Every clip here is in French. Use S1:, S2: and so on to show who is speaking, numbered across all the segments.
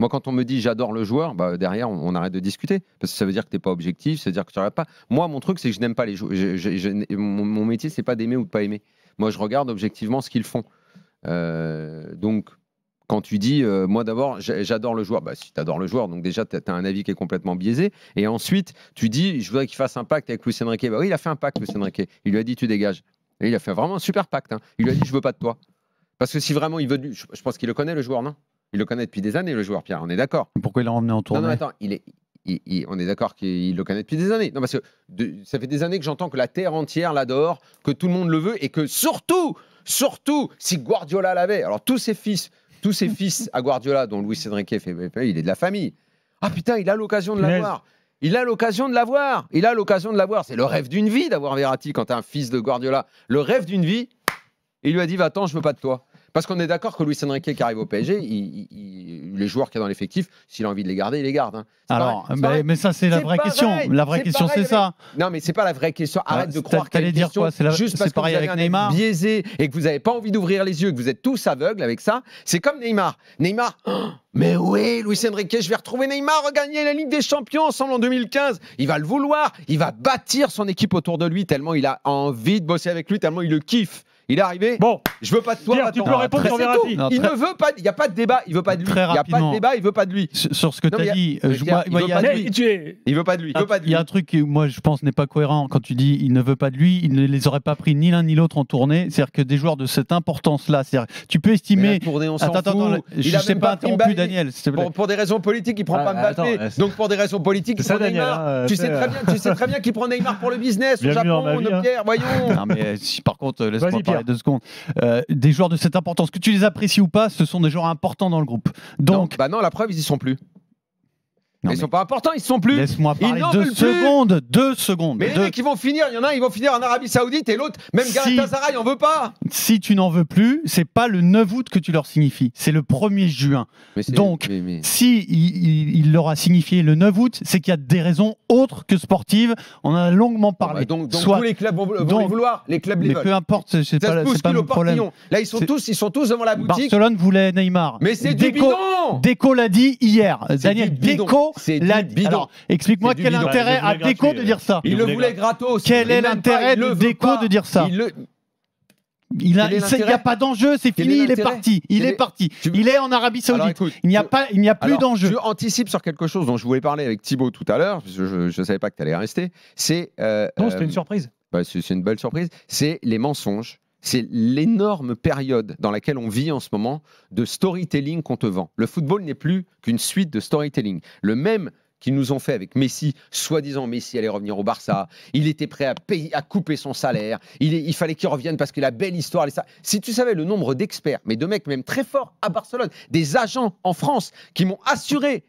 S1: Moi, quand on me dit j'adore le joueur, bah, derrière, on, arrête de discuter. Parce que ça veut dire que tu n'es pas objectif, ça veut dire que tu regardes pas. Moi, mon truc, c'est que je n'aime pas les joueurs. Mon, mon métier, c'est pas d'aimer ou de pas aimer. Moi, je regarde objectivement ce qu'ils font. Euh, donc, quand tu dis, euh, moi d'abord, j'a- j'adore le joueur, bah, si tu adores le joueur, donc déjà, tu as, un avis qui est complètement biaisé. Et ensuite, tu dis, je voudrais qu'il fasse un pacte avec Luis Enrique. Bah oui, il a fait un pacte, Luis Enrique. Il lui a dit, tu dégages. Il a fait vraiment un super pacte. hein. Il lui a dit, je veux pas de toi. Parce que si vraiment il veut je pense qu'il le connaît, le joueur, non? Il le connaît depuis des années, le joueur, Pierre, on est d'accord.
S2: Pourquoi il l'a emmené en
S1: Non,
S2: tournée?
S1: non, attends, il est. il- il- on est d'accord qu'il le connaît depuis des années. Non, parce que de- ça fait des années que j'entends que la terre entière l'adore, que tout le monde le veut et que surtout, surtout, si Guardiola l'avait, alors tous ses fils, tous ses fils à Guardiola, dont Luis Enrique fait, il est de la famille. Ah putain, il a l'occasion de l'avoir. Il a l'occasion de l'avoir. Il a l'occasion de l'avoir. C'est le rêve d'une vie d'avoir Verratti quand t'es un fils de Guardiola. Le rêve d'une vie. Il lui a dit Va-t'en, je veux pas de toi. Parce qu'on est d'accord que Luis Enrique qui arrive au PSG, il- il- il- les joueurs qu'il y a dans l'effectif, s'il a envie de les garder, il les garde. hein.
S2: Alors,
S1: c'est
S2: mais, ça, c'est la vraie
S1: pareil,
S2: question. La vraie question, c'est ça.
S1: Non, mais c'est pas la vraie question. Arrête
S2: Ah,
S1: de croire une
S2: dire
S1: question
S2: quoi C'est la-
S1: juste parce que vous avez
S2: avec
S1: un
S2: Neymar?
S1: biaisé et que vous n'avez pas envie d'ouvrir les yeux, que vous êtes tous aveugles avec ça. C'est comme Neymar. Neymar, mais oui, Luis Enrique, je vais retrouver Neymar regagner la Ligue des Champions ensemble en 2015. Il va le vouloir. Il va bâtir son équipe autour de lui tellement il a envie de bosser avec lui, tellement il le kiffe. Il est arrivé.
S3: Bon,
S1: Je veux pas de toi.
S3: Pierre, tu peux répondre sur. Verratti.
S2: Non,
S1: Il ne veut pas. Il n'y a pas de débat. Il veut pas de lui.
S2: Très
S1: Il n'y a pas de débat. Il veut pas de lui.
S2: Sur ce que tu as dit, euh, je-
S1: il veut pas de lui.
S3: tu.
S1: Il veut pas de lui. Il veut pas de
S2: Il y a un truc que moi je pense n'est pas cohérent quand tu dis il ne veut pas de lui, il ne les aurait pas pris ni l'un ni l'autre en tournée. C'est-à-dire que des joueurs de cette importance-là, tu peux estimer.
S1: tournée, on
S2: Attends, attends, je
S1: a
S2: sais
S1: même
S2: pas interrompu. Daniel.
S1: Pour, pour des raisons politiques, il prend
S4: Ah,
S1: pas Mbappé.
S4: euh,
S1: Donc pour des raisons politiques, il prend Neymar.
S4: hein,
S1: tu,
S4: c'est,
S1: sais très
S4: euh,
S1: bien, tu sais très bien qu'il prend Neymar pour le business au Japon,
S4: hein.
S1: Pierre, voyons.
S2: Non, mais euh, si, par contre, euh, laisse-moi parler Deux secondes. Euh, des joueurs de cette importance, que tu les apprécies ou pas, ce sont des joueurs importants dans le groupe. Donc,
S1: non, bah non, la preuve, ils y sont plus.
S2: Non,
S1: ils
S2: mais
S1: sont pas importants, ils sont plus.
S2: laisse-moi
S1: Ils
S2: parler deux
S1: plus.
S2: secondes. Deux secondes.
S1: Mais les mecs, ils vont finir. Il y en a un, ils vont finir en Arabie Saoudite et l'autre, même
S2: Si.
S1: Galatasaray, on veut pas.
S2: Si tu n'en veux plus, c'est pas le 9 août que tu leur signifies, c'est le 1er juin. Donc,
S1: mais- mais-
S2: Si il, il- il leur a signifié le 9 août, c'est qu'il y a des raisons autres que sportives. On en a longuement
S1: Bon,
S2: parlé.
S1: bah, donc, donc
S2: Soit-
S1: tous les clubs vont, vont
S2: Donc-
S1: les vouloir. Les clubs les
S2: mais
S1: veulent.
S2: peu importe, c'est pas, pas mon problème.
S1: Là, ils sont tous, ils sont tous devant la boutique.
S2: Barcelone voulait Neymar.
S1: Mais c'est du
S2: Déco-
S1: bidon.
S2: Déco l'a dit hier. Daniel
S1: bidon.
S2: Déco
S1: C'est
S2: l'a dit. Alors, explique-moi quel
S1: bidon.
S2: intérêt a Déco de dire ça
S1: Il le
S4: voulait
S1: gratos.
S2: Quel est l'intérêt de Déco de dire ça
S1: Il
S2: n'y a pas d'enjeu, c'est fini,
S1: est
S2: il est parti. Il est
S1: est-
S2: parti.
S1: Tu-
S2: Il est en Arabie
S1: Alors
S2: Saoudite.
S1: écoute,
S2: Il n'y a
S1: je-
S2: pas, il n'y a plus d'enjeu.
S1: Je anticipe sur quelque chose dont je voulais parler avec Thibaut tout à l'heure, parce que je ne savais pas que tu allais rester. C'est euh,
S3: Non, c'était
S1: euh,
S3: une surprise.
S1: bah, c'est c'est une belle surprise. C'est les mensonges. C'est l'énorme période dans laquelle on vit en ce moment de storytelling qu'on te vend. Le football n'est plus qu'une suite de storytelling. Le même qu'ils nous ont fait avec Messi, soi-disant Messi allait revenir au Barça, il était prêt à, payer, à couper son salaire, il, fallait qu'il revienne parce que la belle histoire, si tu savais le nombre d'experts, mais de mecs même très forts à Barcelone, des agents en France qui m'ont assuré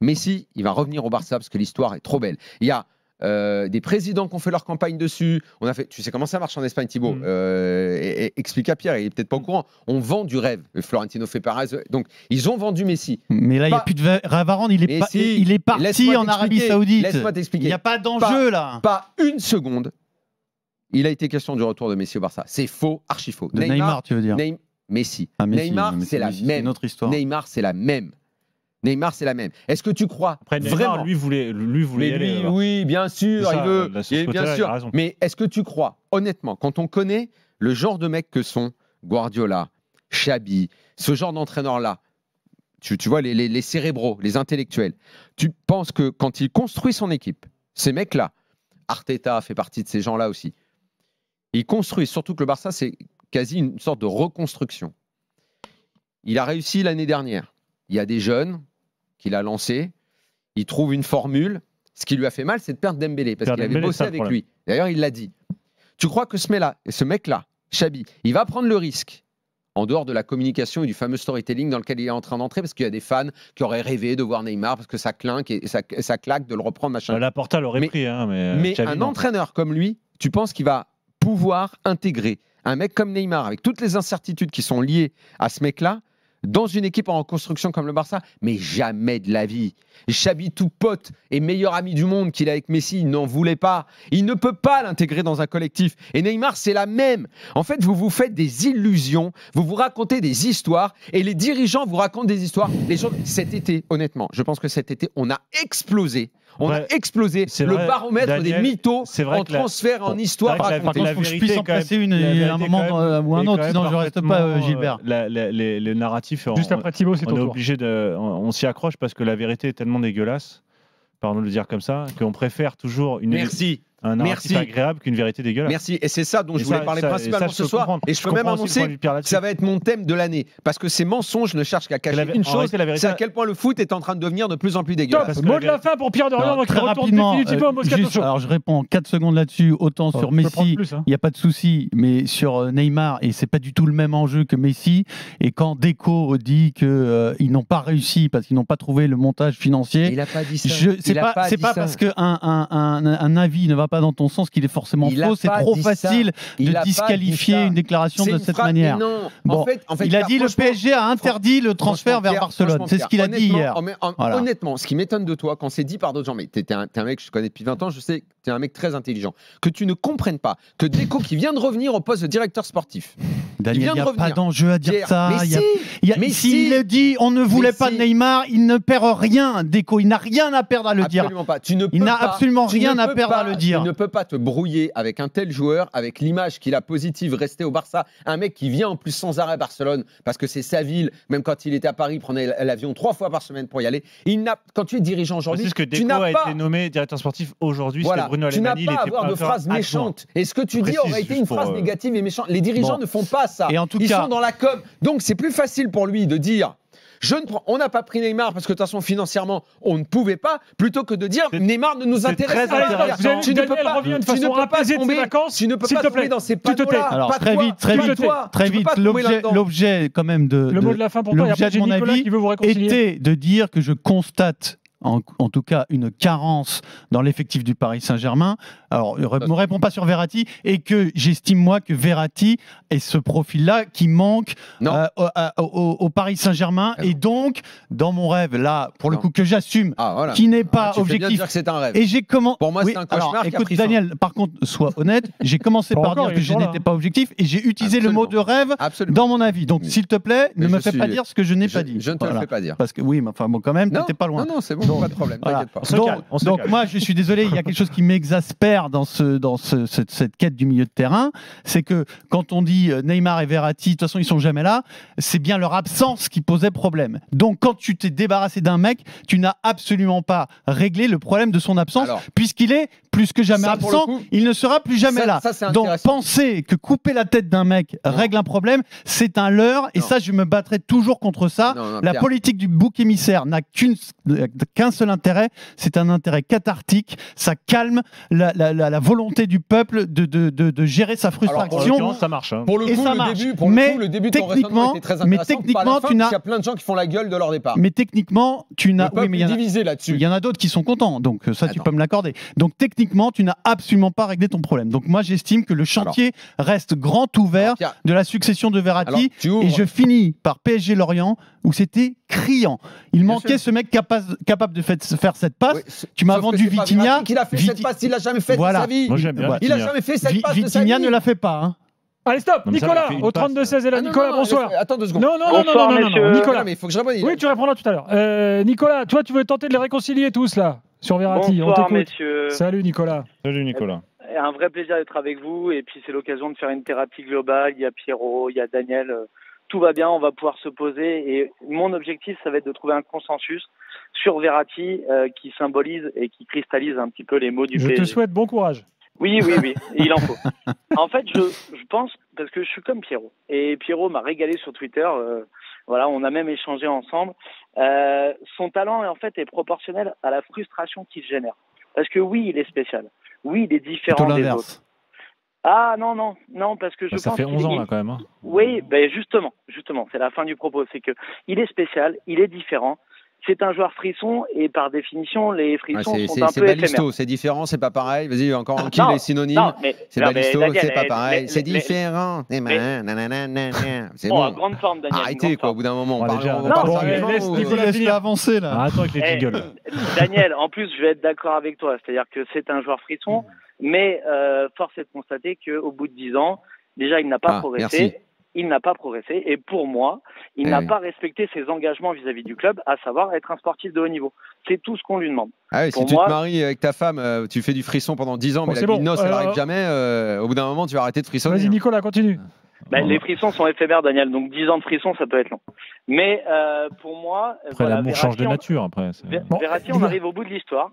S1: Messi, il va revenir au Barça parce que l'histoire est trop belle. Il y a euh, des présidents qui ont fait leur campagne dessus. On a fait, tu sais comment ça marche en Espagne, Thibaut
S3: Mm.
S1: Euh, et- et- Explique à Pierre, il est peut-être pas au courant. On vend du rêve. Florentino fait pareil. Donc, ils ont vendu Messi.
S2: Mais là, il n'y a plus de Varane, il est,
S1: si.
S2: il parti en Arabie. Saoudite.
S1: Laisse-moi
S2: Il
S1: t'expliquer.
S2: n'y a pas d'enjeu là.
S1: Pas une seconde. Il a été question du retour de Messi au Barça. C'est faux, archi faux.
S2: De Neymar, tu veux dire.
S1: Neym- Messi.
S2: Ah, Messi,
S1: Neymar, c'est la
S2: Messi,
S1: même.
S2: une autre histoire.
S1: Neymar, c'est la même. Neymar, c'est la même. Est-ce que tu crois
S4: Après, Neymar,
S1: vraiment
S4: lui voulait, lui voulait
S1: mais
S4: y aller,
S1: lui, oui, bien sûr,
S4: ça,
S1: il veut. bien
S4: il
S1: sûr. Mais est-ce que tu crois, honnêtement, quand on connaît le genre de mecs que sont Guardiola, Xabi, ce genre d'entraîneurs-là, tu, tu vois, les, les- les cérébraux, les intellectuels, tu penses que quand il construit son équipe, ces mecs-là, Arteta fait partie de ces gens-là aussi, il construit, surtout que le Barça, c'est quasi une sorte de reconstruction. Il a réussi l'année dernière. Il y a des jeunes qu'il a lancés. Il trouve une formule. Ce qui lui a fait mal, c'est de perdre Dembélé parce qu'il avait bossé avec
S4: problème.
S1: lui. D'ailleurs, il l'a dit. Tu crois que ce mec-là, ce mec-là, Chabi, il va prendre le risque en dehors de la communication et du fameux storytelling dans lequel il est en train d'entrer, parce qu'il y a des fans qui auraient rêvé de voir Neymar parce que ça clinque et ça, ça claque de le reprendre, machin.
S4: La Porta l'aurait
S1: Mais-
S4: pris, hein, mais,
S1: Mais
S4: Xavi,
S1: un entraîneur comme lui, tu penses qu'il va pouvoir intégrer un mec comme Neymar, avec toutes les incertitudes qui sont liées à ce mec-là, dans une équipe en reconstruction comme le Barça Mais jamais de la vie. Xabi, tout pote et meilleur ami du monde qu'il a avec Messi, il n'en voulait pas. Il ne peut pas l'intégrer dans un collectif. Et Neymar, c'est la même. En fait, vous vous faites des illusions, vous vous racontez des histoires, et les dirigeants vous racontent des histoires. Les gens, cet été, honnêtement, je pense que cet été, on a explosé. On a explosé
S3: c'est
S1: le
S3: vrai,
S1: baromètre
S3: Daniel,
S1: des mythos
S3: vrai
S1: en
S3: que la-
S1: transfert, en histoire.
S3: vrai que la-
S2: Par
S1: racontée.
S2: contre,
S3: la
S2: faut que je puisse en placer une,
S3: la
S2: à un moment,
S3: même
S2: euh, ou un autre, sinon je reste pas, euh, Gilbert.
S3: le narratif, on,
S4: Juste après Thibaut, c'est
S3: on
S4: ton
S3: est obligé de, on s'y accroche parce que la vérité est tellement dégueulasse, pardon de le dire comme ça, qu'on préfère toujours une,
S1: Merci.
S3: Un narratif
S1: Merci.
S3: agréable qu'une vérité dégueulasse.
S1: Merci. Et c'est ça dont
S3: Et
S1: je voulais
S3: ça-
S1: parler
S3: ça-
S1: principalement
S3: ça,
S1: ce soir.
S3: comprendre.
S1: Et je peux même annoncer que ça va être mon thème de l'année. Parce que ces mensonges ne cherchent qu'à cacher
S3: la-
S1: une chose,
S3: réalité, la vérité-
S1: c'est à quel point le foot est en train de devenir de plus en plus dégueulasse.
S4: Mot
S3: la
S4: de la fin pour Pierre Dorian
S2: très rapidement, euh, alors je réponds en 4 secondes là-dessus, autant sur Messi,
S4: hein.
S2: il n'y a pas de souci, mais sur euh, Neymar, et c'est pas du tout le même enjeu que Messi, et quand Deco dit qu'ils n'ont pas réussi parce qu'ils n'ont pas trouvé le montage financier,
S1: Il n'a pas dit ça.
S2: c'est pas, parce qu'un un, un, un avis ne va pas dans ton sens qu'il est forcément
S1: Il
S2: faux, c'est trop
S1: ça.
S2: facile
S1: Il
S2: de disqualifier une déclaration de
S1: une
S2: cette manière.
S1: non.
S2: Bon,
S1: en fait, en fait,
S2: il a dit le PSG a interdit le transfert vers Barcelone. C'est ce qu'il a dit hier.
S1: en- en-
S2: Voilà.
S1: Honnêtement, ce qui m'étonne de toi, quand c'est dit par d'autres gens, mais un, t'es un mec que je connais depuis 20 ans, je sais que tu es un mec très intelligent, que tu ne comprennes pas que Deco, qui vient de revenir au poste de directeur sportif,
S2: Daniel, il n'y a pas d'enjeu à dire
S1: Pierre,
S2: ça.
S1: mais
S2: il y a-
S1: mais
S2: S'il
S1: si.
S2: le dit, on ne voulait pas
S1: si.
S2: Neymar, il ne perd rien, Deco. Il n'a rien à perdre à le dire.
S1: Pas. Tu ne
S2: Il n'a absolument rien à perdre
S1: pas-
S2: à le dire.
S1: Tu ne peux pas te brouiller avec un tel joueur, avec l'image qu'il a positive, rester au Barça. Un mec qui vient en plus sans arrêt à Barcelone, parce que c'est sa ville, même quand il était à Paris, il prenait l'avion trois fois par semaine pour y aller. Il n'a, quand tu es dirigeant aujourd'hui,
S3: que
S1: tu
S3: Deco
S1: n'as
S3: a
S1: pas.
S3: été nommé directeur sportif aujourd'hui.
S1: Voilà,
S3: Bruno
S1: tu n'as pas à avoir de phrases méchantes. Et ce que tu dis
S3: précise,
S1: aurait été une phrase
S3: euh,
S1: négative et méchante. Les dirigeants
S2: Bon.
S1: ne font pas ça.
S2: Et en tout
S1: Ils
S2: cas-
S1: sont dans la com. Donc c'est plus facile pour lui de dire. Je ne prends, on n'a pas pris Neymar parce que de toute façon financièrement on ne pouvait pas, plutôt que de dire Neymar ne nous intéresse pas. Tu ne peux pas, tu ne peux pas tomber,
S4: vacances.
S1: tu ne peux pas
S4: te
S1: tomber dans ces panneaux-là.
S2: Très vite, très vite, très vite. L'objet, l'objet quand même de,
S4: Le
S2: de-
S4: mot de la fin pour toi.
S2: L'objet de
S4: j'ai
S2: mon
S4: Nicolas
S2: avis
S4: qui veut vous réconcilier.
S2: était de dire que je constate. En, en tout cas, une carence dans l'effectif du Paris Saint-Germain. Alors, ne me réponds pas sur Verratti et que j'estime moi que Verratti est ce profil-là qui manque euh, au, à- au- au Paris Saint-Germain
S1: Ah
S2: et donc dans mon rêve là, pour le
S1: Non.
S2: coup que j'assume,
S1: Ah voilà.
S2: qui n'est pas
S1: tu fais bien de
S2: objectif
S1: dire que c'est un rêve.
S2: et j'ai comment
S1: Pour moi, c'est un
S2: alors,
S1: cauchemar qui a
S2: écoute. Daniel, par contre, sois honnête. J'ai commencé par
S4: encore,
S2: dire que je n'étais pas objectif et j'ai utilisé le mot de rêve
S1: Absolument.
S2: dans mon avis. Donc, s'il te plaît, ne
S1: mais
S2: me fais pas dire ce que je n'ai pas dit.
S1: je ne te
S2: Voilà.
S1: le fais pas dire.
S2: Parce que oui, mais enfin bon, quand même, t'étais pas loin.
S1: Non, non, c'est bon, pas de problème,
S2: Voilà.
S1: t'inquiète pas.
S3: On
S2: Donc,
S3: calme, on se
S2: donc
S3: calme.
S2: moi, je suis désolé, il y a quelque chose qui m'exaspère dans, ce, dans ce- cette, cette quête du milieu de terrain, c'est que quand on dit euh, Neymar et Verratti, de toute façon, ils sont jamais là, c'est bien leur absence qui posait problème. Donc, quand tu t'es débarrassé d'un mec, tu n'as absolument pas réglé le problème de son absence, puisqu'il est plus que jamais
S1: Ça,
S2: absent,
S1: coup,
S2: il ne sera plus jamais
S1: ça-
S2: là.
S1: ça,
S2: Donc, penser que couper la tête d'un mec
S1: Non.
S2: règle un problème, c'est un leurre, et
S1: Non.
S2: ça, je me battrai toujours contre ça.
S1: Non, non,
S2: La
S1: Pierre.
S2: politique du bouc émissaire n'a qu'un seul intérêt, c'est un intérêt cathartique. Ça calme la, la- la- la volonté du peuple de, de- de- de gérer sa frustration.
S3: l'occurrence, ça marche. hein.
S1: Pour le
S2: Et
S1: coup,
S2: ça
S1: le
S2: marche.
S1: début, pour
S2: Mais
S1: le coup, le début de
S2: techniquement-
S1: était très
S2: mais techniquement,
S1: fin,
S2: tu n'as-
S1: qu'il y a plein de gens qui font la gueule de leur départ.
S2: Mais techniquement, tu n'as. Oui, mais il y en a- il y en a d'autres qui sont contents, donc ça, tu peux me l'accorder. Donc techniquement, tu n'as absolument pas réglé ton problème. Donc moi, j'estime que le chantier reste grand ouvert
S1: Alors,
S2: de la succession de Verratti. Et je finis par PSG Lorient, où c'était criant. Il
S1: Bien
S2: manquait
S1: sûr.
S2: ce mec capable, capable de fait- faire cette passe.
S1: Oui,
S2: tu m'as vendu Vitinha.
S1: Qu'il a fait cette passe, il l'a jamais fait
S2: Voilà.
S1: de sa vie.
S3: Moi, j'aime bien.
S2: Ouais.
S1: Il a jamais fait cette
S2: Vi-
S1: passe de sa
S2: Vitinha
S1: vie.
S2: ne la fait pas. hein.
S4: Allez, stop
S3: Non, il
S4: Nicolas, au
S3: passe.
S4: 32-16 est là.
S1: Ah,
S4: Nicolas,
S1: non,
S4: bonsoir.
S1: Attends deux secondes.
S4: Non, non, non, non,
S5: Bonsoir,
S4: non, non. Non, Nicolas.
S1: mais il faut que je réponde.
S4: Oui, tu répondras tout à l'heure. Euh, Nicolas, toi, tu veux tenter de les réconcilier tous, là, sur Verratti. On
S5: Bonsoir, messieurs.
S4: Salut, Nicolas.
S3: Salut Nicolas.
S5: Un vrai plaisir d'être avec vous. Et puis, c'est l'occasion de faire une thérapie globale. Il y a Pierrot, il y a Daniel. Euh, Tout va bien, on va pouvoir se poser. Et mon objectif, ça va être de trouver un consensus sur Verratti euh, qui symbolise et qui cristallise un petit peu les mots du
S4: Je te souhaite bon courage.
S5: Oui, oui, oui, il en faut. En fait, je, je pense, parce que je suis comme Pierrot, et Pierrot m'a régalé sur Twitter, euh, voilà, on a même échangé ensemble, euh, son talent, en fait, est proportionnel à la frustration qu'il génère. Parce que oui, il est spécial. Oui, il est différent des autres. Ah non, non, non, parce que je
S3: Bah, ça
S5: pense
S3: fait
S5: qu'il
S3: 11 ans
S5: est-
S3: là quand même. hein.
S5: oui, ben justement, justement, c'est la fin du propos. C'est que il est spécial, il est différent. C'est un joueur frisson et par définition, les
S1: Ouais,
S5: frissons
S1: c'est
S5: sont
S1: c'est-
S5: un
S1: c'est
S5: peu éphémères.
S1: balisto, c'est différent, c'est pas pareil. Vas-y, encore un kill
S5: Non,
S1: les synonymes.
S5: Non, mais,
S1: C'est balisto,
S5: Daniel,
S1: c'est pas pareil. C'est différent. Eh. C'est
S5: Bon, en grande forme, Daniel.
S1: Arrêtez, quoi, au bout d'un moment. On sérieusement
S4: laisse
S2: avancer là.
S3: Arrêtons avec les
S5: Eh,
S3: jingles.
S5: Daniel, en plus, je vais être d'accord avec toi. C'est-à-dire que c'est un joueur frisson, mais euh, force est de constater qu'au bout de 10 ans, déjà, il n'a pas
S1: Ah,
S5: progressé. Il n'a pas progressé. Et pour moi, il
S1: Eh
S5: n'a
S1: oui.
S5: pas respecté ses engagements vis-à-vis du club, à savoir être un sportif de haut niveau. C'est tout ce qu'on lui demande.
S1: Ah ouais, si tu te maries avec ta femme, euh, tu fais du frisson pendant 10 ans,
S4: Bon,
S1: mais
S4: c'est
S1: la
S4: bon.
S1: vie de noces, elle
S4: Euh,
S1: jamais. euh, au bout d'un moment, tu vas arrêter de frissonner.
S4: Vas-y,
S1: hein.
S4: Nicolas, continue.
S5: Ben,
S3: Oh.
S5: Les frissons sont éphémères, Daniel. Donc 10 ans de frissons, ça peut être long. Mais euh, pour moi,
S3: Après,
S5: voilà,
S3: l'amour change de nature. Après,
S4: Bon,
S5: Verratti, on arrive au bout de l'histoire.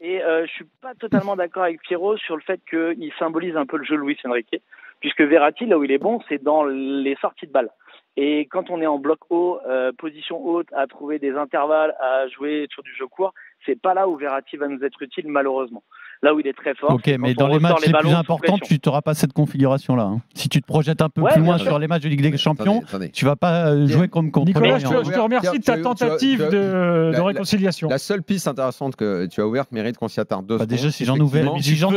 S5: Et euh, je suis pas totalement d'accord avec Pierrot sur le fait qu'il symbolise un peu le jeu de Luis Enrique, puisque Verratti, là où il est bon, c'est dans les sorties de balles. Et quand on est en bloc haut, euh, position haute, à trouver des intervalles, à jouer sur du jeu court, c'est pas là où Verratti va nous être utile, malheureusement. Là où il est très fort.
S2: Ok, mais dans les matchs les, plus importants, tu n'auras pas cette configuration-là. hein. Si tu te projettes un peu
S5: Ouais,
S2: plus loin
S5: sûr.
S2: sur les matchs de Ligue des Champions,
S1: Attendez, attendez.
S2: tu vas pas euh, jouer comme contre
S4: Nicolas, je te, je te remercie de ta tentative de, de
S1: la- la-
S4: réconciliation.
S1: La seule piste intéressante que tu as ouverte mérite qu'on s'y attarde deux
S2: Bah, déjà, si j'en ai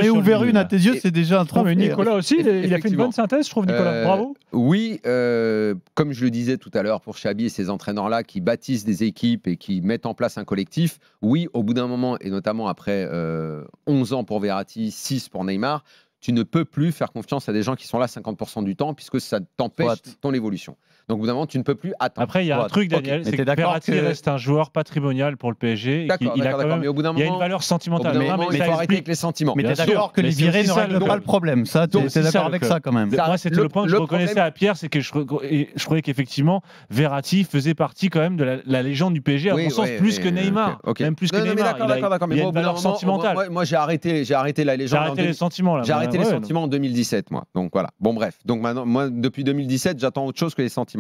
S2: ouvert, une à tes yeux, c'est déjà un trophée.
S4: mais Nicolas aussi, il a- fait une bonne synthèse, je trouve, Nicolas.
S1: Euh,
S4: Bravo.
S1: Oui, euh, comme je le disais tout à l'heure pour Chabi et ces entraîneurs-là qui bâtissent des équipes et qui mettent en place un collectif, oui, au bout d'un moment, et notamment après euh, 11 ans pour Verratti, 6 pour Neymar, tu ne peux plus faire confiance à des gens qui sont là 50% du temps puisque ça t'empêche ton évolution. Donc au bout d'un moment, tu ne peux plus attendre.
S3: Après, il y a un truc. Daniel,
S2: Mais
S3: c'est que
S2: d'accord
S3: Verratti
S2: que-
S3: reste un joueur patrimonial pour le PSG. et il a
S1: d'accord,
S3: quand
S1: d'accord,
S3: même-
S1: mais au bout d'un
S3: il y a une valeur sentimentale. mais
S1: il faut arrêter avec les sentiments.
S2: Mais t'es d'accord que les
S3: c'est
S2: virés ne règlent
S3: le-
S2: pas le problème. Ça, t'es d'accord avec ça quand même.
S3: Moi, c'était
S1: le-
S3: point que je reconnaissais à Pierre, c'est que je, re- et je trouvais qu'effectivement, Verratti faisait partie quand même de la, légende du PSG, à
S1: Oui,
S3: mon sens,
S1: oui,
S3: plus que Neymar. Même plus que Neymar.
S1: D'accord,
S3: Il a- une valeur sentimentale.
S1: moi, j'ai arrêté, j'ai arrêté la
S3: J'ai
S1: légende. en
S3: arrêté les
S1: 2000.
S3: sentiments.
S1: J'ai arrêté les sentiments en 2017, moi. Donc voilà. Bon, bref. Donc maintenant, moi, depuis 2017, j'attends autre chose que les sentiments.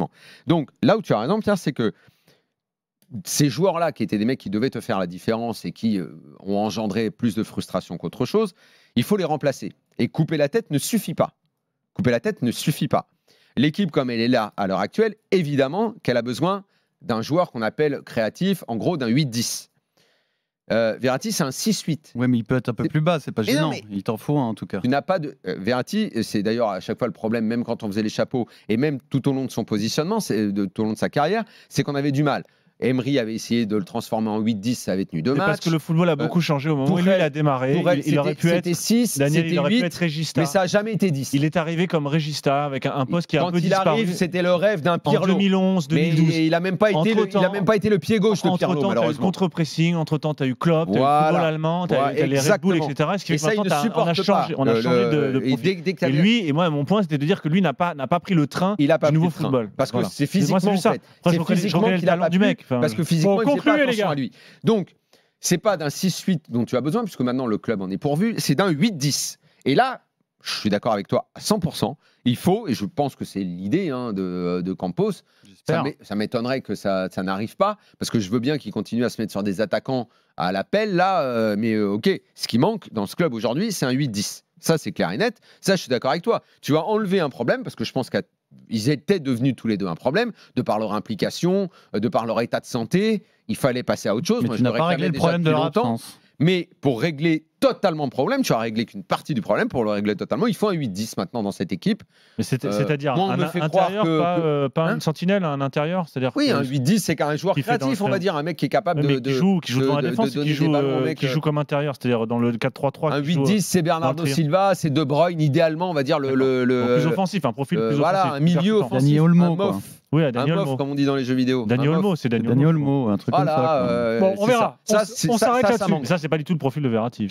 S1: Donc là où tu as raison, Pierre, c'est que ces joueurs-là, qui étaient des mecs qui devaient te faire la différence et qui euh, ont engendré plus de frustration qu'autre chose, il faut les remplacer. Et couper la tête ne suffit pas. Couper la tête ne suffit pas. L'équipe, comme elle est là à l'heure actuelle, évidemment qu'elle a besoin d'un joueur qu'on appelle créatif, en gros d'un 8-10. Euh, Verratti, c'est un 6-8.
S2: Ouais, mais il peut être un peu plus bas, c'est pas
S1: Mais non,
S2: gênant.
S1: mais-
S2: Il t'en faut un en tout cas.
S1: Tu n'as pas de. euh, Verratti, c'est d'ailleurs à chaque fois le problème, même quand on faisait les chapeaux, et même tout au long de son positionnement, de, tout au long de sa carrière, c'est qu'on avait du mal. Emery avait essayé de le transformer en 8-10, ça avait tenu deux matchs.
S3: parce que le football a beaucoup changé au moment où lui, il a démarré. Il, il aurait pu être.
S1: C'était 6,
S3: Daniel, il aurait pu
S1: 8,
S3: être Régista.
S1: mais ça n'a jamais été 10.
S3: Il est arrivé comme Régista avec un, un poste qui a
S1: Quand
S3: un peu
S1: il
S3: disparu.
S1: arrive, c'était le rêve d'un
S3: en
S1: Pirlo.
S3: 2011,
S1: Mais
S3: 2012.
S1: il n'a même, pas été le- il a
S3: Entre-temps-
S1: même pas été le pied gauche de
S3: Entre
S1: Pirlo,
S3: temps, tu as eu le
S1: malheureusement.
S3: contre-pressing, entre temps, tu as eu Klopp, tu as eu le football allemand, tu as,
S1: Voilà,
S3: les Red Bull, etc. Ce qui
S1: Et ça, il ne
S3: t'as- on a
S1: supporte
S3: changé,
S1: pas.
S3: on a changé de, de
S1: et
S3: lui, et moi, mon point, c'était de dire que lui n'a pas, pris le train du nouveau football.
S1: Parce que c'est physiquement en
S3: je
S1: C'est
S3: reconnais, le talent du mec. Enfin,
S1: Parce que physiquement, il faisait pas
S4: les
S1: attention
S4: gars.
S1: à lui. Donc, c'est pas d'un 6-8 dont tu as besoin, puisque maintenant le club en est pourvu, c'est d'un 8-10. Et là, je suis d'accord avec toi à 100%. Il faut, et je pense que c'est l'idée hein, de, de Campos, ça m'étonnerait que ça, ça n'arrive pas, parce que je veux bien qu'il continue à se mettre sur des attaquants à l'appel, là, euh, mais euh, ok, ce qui manque dans ce club aujourd'hui, c'est un 8-10. Ça, c'est clair et net. Ça, je suis d'accord avec toi. Tu vas enlever un problème, parce que je pense qu'ils étaient devenus tous les deux un problème, de par leur implication, euh, de par leur état de santé. Il fallait passer à autre chose.
S2: Mais
S1: Moi,
S2: tu
S1: je
S2: n'as pas réglé le problème de leur absence.
S1: Mais pour régler totalement le problème, tu as réglé qu'une partie du problème. Pour le régler totalement, il faut un 8-10 maintenant dans cette équipe.
S3: Mais
S1: Euh,
S3: c'est-à-dire
S1: on
S3: un
S1: me fait
S3: intérieur,
S1: croire que-
S3: pas,
S1: que-
S3: euh, pas
S1: Hein
S3: une sentinelle, un intérieur. C'est-à-dire
S1: Oui,
S3: que-
S1: un 8-10, c'est qu'un joueur créatif, on va dire, un mec qui est capable de, de-
S3: qui joue, qui joue
S1: de-
S3: devant la
S1: de- de
S3: défense, qui joue, euh, qui
S1: euh,
S3: joue comme intérieur, c'est-à-dire dans le 4-3-3.
S1: Un
S3: qui joue,
S1: 8-10, c'est Bernardo
S3: le tri-
S1: Silva, c'est De Bruyne, idéalement, on va dire le.
S3: D'accord.
S1: le, le-
S3: euh, plus offensif, un profil
S1: euh,
S3: plus
S1: voilà,
S3: offensif.
S1: un milieu offensif.
S2: Olmo,
S1: un mof,
S3: Oui,
S1: un
S3: Daniel
S1: mof,
S3: Olmo.
S1: comme on dit dans les jeux vidéo.
S3: Daniel
S1: Un mof.
S3: Olmo, c'est Daniel
S2: Daniel
S3: Olmo.
S2: Un truc comme
S1: Voilà,
S2: ça.
S1: euh,
S4: Bon, on verra.
S1: Ça,
S4: On
S1: Ça, ça-
S4: s'arrête
S1: ça, ça
S4: là-dessus.
S3: Mais ça, c'est pas du tout le profil de Verratti.